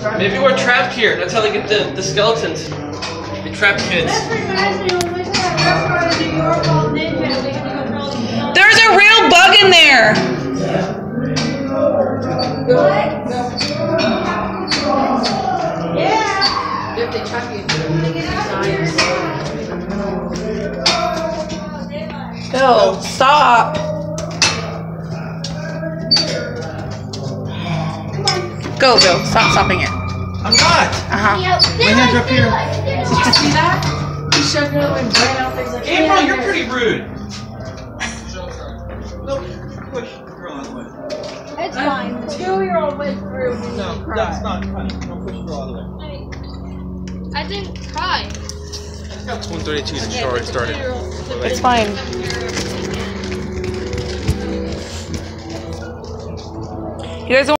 Maybe we're trapped here. That's how they get the, the skeletons. They trap kids. That reminds me when we went to that restaurant in New York called Ninja. We had to go through all these. There's a real bug in there. Yeah. If they trap you, Bill, stop. Go, Bill. Stop stopping it. I'm not. Uh huh. My hands are up here. Did you see that? He shoved it and ran out there. Like, April, "Yeah." you're pretty rude. No, push the girl out of the way. It's fine. Two-year-old went through. and No, that's not funny. Don't push the girl out of the way. I didn't cry. It's 132. The show already started. It's fine. You guys